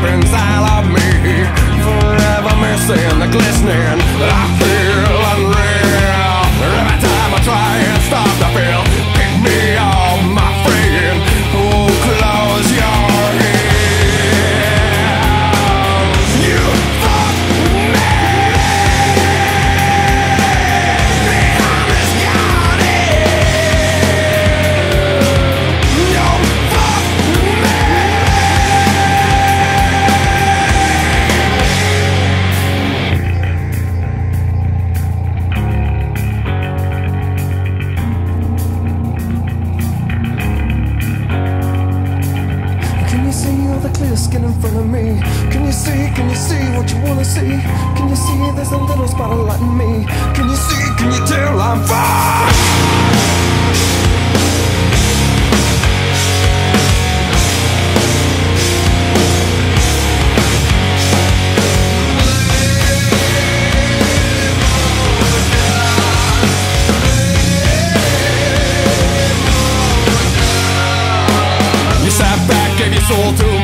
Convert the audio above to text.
deep inside of me. Forever missing the glistening. Skin in front of me? Can you see, can you see what you wanna see? Can you see there's a little spot of light in me? Can you see, can you tell I'm fine? Soul to